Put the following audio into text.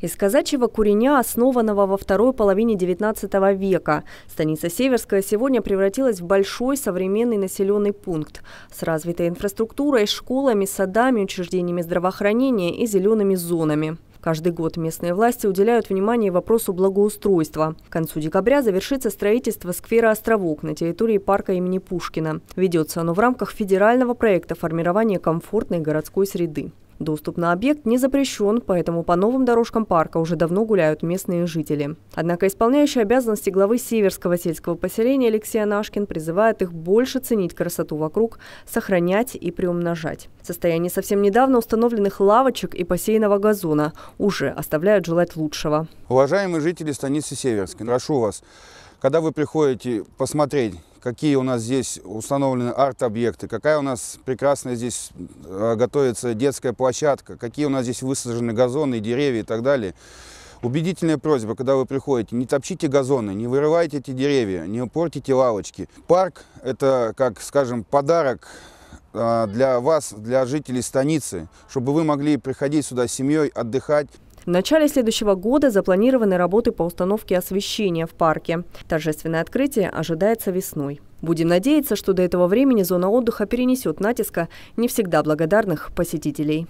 Из казачьего куреня, основанного во второй половине XIX века, станица Северская сегодня превратилась в большой современный населенный пункт с развитой инфраструктурой, школами, садами, учреждениями здравоохранения и зелеными зонами. Каждый год местные власти уделяют внимание вопросу благоустройства. К концу декабря завершится строительство сквера «Островок» на территории парка имени Пушкина. Ведется оно в рамках федерального проекта формирования комфортной городской среды. Доступ на объект не запрещен, поэтому по новым дорожкам парка уже давно гуляют местные жители. Однако исполняющий обязанности главы Северского сельского поселения Алексей Анашкин призывает их больше ценить красоту вокруг, сохранять и приумножать. В состоянии совсем недавно установленных лавочек и посеянного газона уже оставляют желать лучшего. Уважаемые жители станицы Северской, прошу вас, когда вы приходите посмотреть, какие у нас здесь установлены арт-объекты, какая у нас прекрасная здесь э, готовится детская площадка, какие у нас здесь высажены газоны, деревья и так далее. Убедительная просьба, когда вы приходите, не топчите газоны, не вырывайте эти деревья, не портите лавочки. Парк – это, как скажем, подарок э, для вас, для жителей станицы, чтобы вы могли приходить сюда с семьей, отдыхать. В начале следующего года запланированы работы по установке освещения в парке. Торжественное открытие ожидается весной. Будем надеяться, что до этого времени зона отдыха перенесет натиска не всегда благодарных посетителей.